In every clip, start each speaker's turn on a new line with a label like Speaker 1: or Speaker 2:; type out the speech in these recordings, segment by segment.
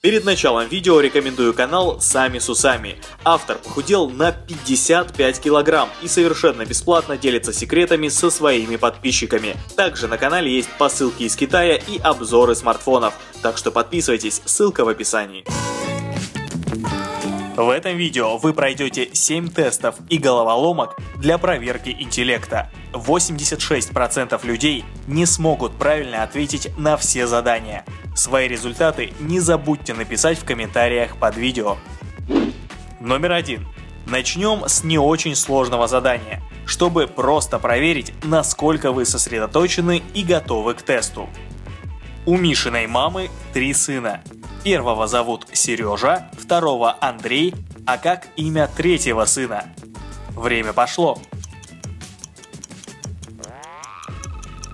Speaker 1: Перед началом видео рекомендую канал Сами с усами. Автор похудел на 55 килограмм и совершенно бесплатно делится секретами со своими подписчиками. Также на канале есть посылки из Китая и обзоры смартфонов, так что подписывайтесь, ссылка в описании. В этом видео вы пройдете 7 тестов и головоломок для проверки интеллекта. 86% людей не смогут правильно ответить на все задания. Свои результаты не забудьте написать в комментариях под видео. Номер один. Начнем с не очень сложного задания, чтобы просто проверить, насколько вы сосредоточены и готовы к тесту. У Мишиной мамы три сына. Первого зовут Сережа, второго Андрей, а как имя третьего сына? Время пошло.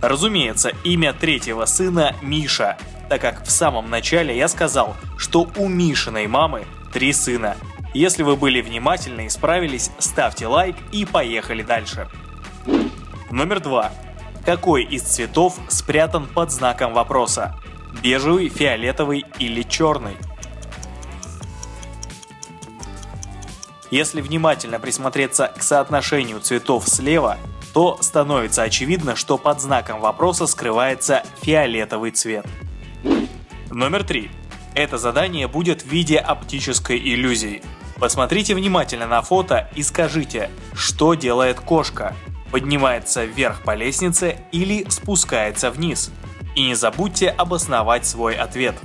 Speaker 1: Разумеется, имя третьего сына Миша, так как в самом начале я сказал, что у Мишиной мамы три сына. Если вы были внимательны и справились, ставьте лайк и поехали дальше. Номер два. Какой из цветов спрятан под знаком вопроса? Бежевый, фиолетовый или черный? Если внимательно присмотреться к соотношению цветов слева, то становится очевидно, что под знаком вопроса скрывается фиолетовый цвет. Номер три. Это задание будет в виде оптической иллюзии. Посмотрите внимательно на фото и скажите, что делает кошка. Поднимается вверх по лестнице или спускается вниз. И не забудьте обосновать свой ответ.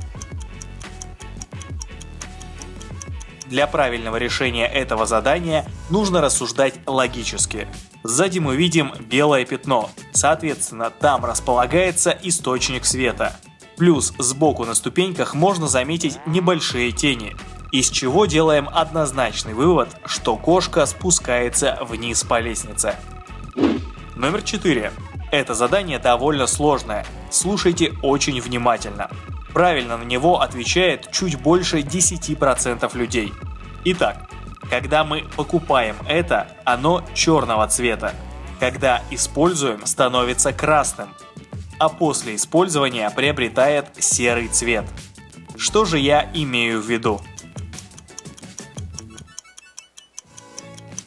Speaker 1: Для правильного решения этого задания нужно рассуждать логически. Сзади мы видим белое пятно, соответственно там располагается источник света. Плюс сбоку на ступеньках можно заметить небольшие тени, из чего делаем однозначный вывод, что кошка спускается вниз по лестнице. Номер 4. Это задание довольно сложное, слушайте очень внимательно. Правильно на него отвечает чуть больше 10% людей. Итак, когда мы покупаем это, оно черного цвета. Когда используем, становится красным. А после использования приобретает серый цвет. Что же я имею в виду?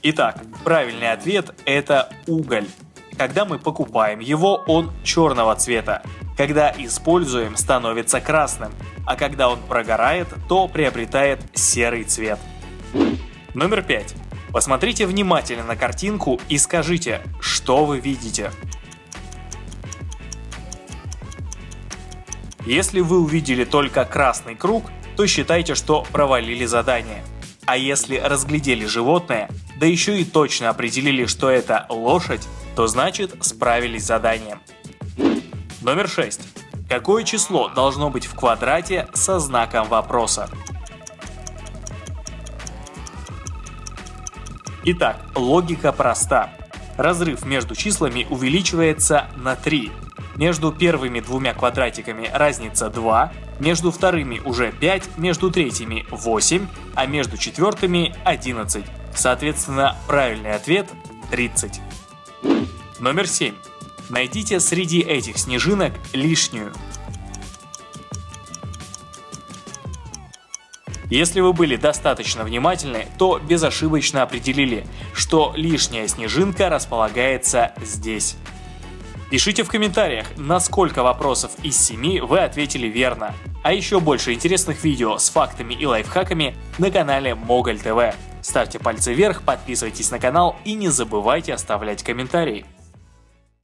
Speaker 1: Итак, правильный ответ это уголь. Когда мы покупаем его, он черного цвета. Когда используем, становится красным. А когда он прогорает, то приобретает серый цвет. Номер 5. Посмотрите внимательно на картинку и скажите, что вы видите. Если вы увидели только красный круг, то считайте, что провалили задание. А если разглядели животное, да еще и точно определили, что это лошадь, то значит справились с заданием. Номер 6. Какое число должно быть в квадрате со знаком вопроса? Итак, логика проста. Разрыв между числами увеличивается на 3. Между первыми двумя квадратиками разница 2, между вторыми уже 5, между третьими 8, а между четвертыми 11. Соответственно, правильный ответ 30. Номер 7. Найдите среди этих снежинок лишнюю. Если вы были достаточно внимательны, то безошибочно определили, что лишняя снежинка располагается здесь. Пишите в комментариях, на сколько вопросов из 7 вы ответили верно. А еще больше интересных видео с фактами и лайфхаками на канале Моголь ТВ. Ставьте пальцы вверх, подписывайтесь на канал и не забывайте оставлять комментарии.